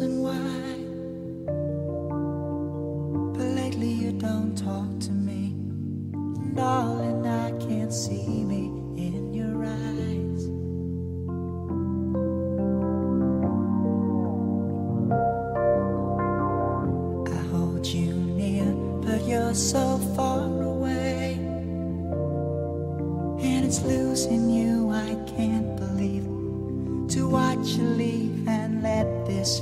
reason why. But lately you don't talk to me. Darling, I can't see me in your eyes. I hold you near, but you're so far away. And it's losing you, I can't believe. To watch you leave and let this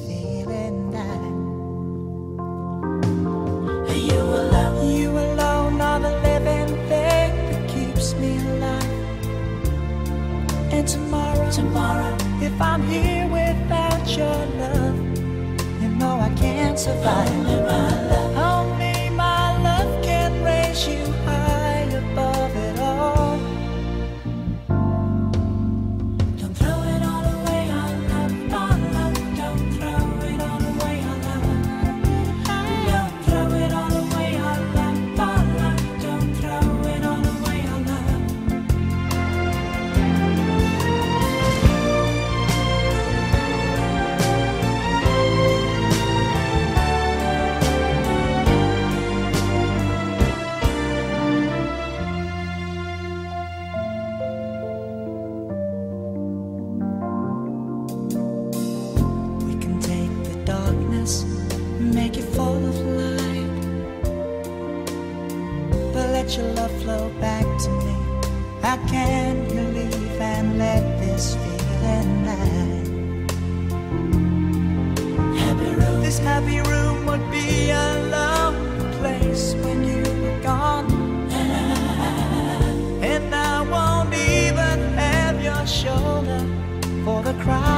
tomorrow, if I'm here without your love, you know I can't survive. Make it full of light. But let your love flow back to me. How can you leave and let this feeling die? Happy room. This happy room would be a lonely place when you were gone. And I won't even have your shoulder for the cry